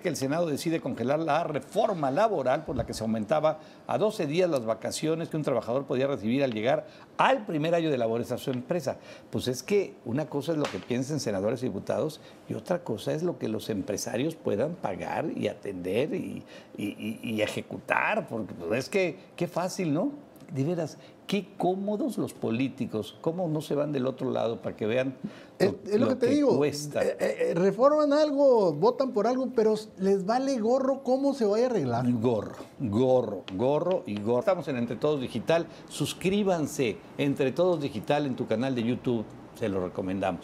que el Senado decide congelar la reforma laboral por la que se aumentaba a 12 días las vacaciones que un trabajador podía recibir al llegar al primer año de labores a su empresa. Pues es que una cosa es lo que piensen senadores y diputados y otra cosa es lo que los empresarios puedan pagar y atender y, y- y- ejecutar, porque pues, es que qué fácil, ¿no? De veras, qué cómodos los políticos, cómo no se van del otro lado para que vean lo, es lo que te digo. cuesta. eh, eh, reforman algo, votan por algo, pero les vale gorro cómo se vaya a arreglar. Gorro, gorro, gorro y gorro. Estamos en Entre Todos Digital. Suscríbanse Entre Todos Digital en tu canal de YouTube. Se lo recomendamos.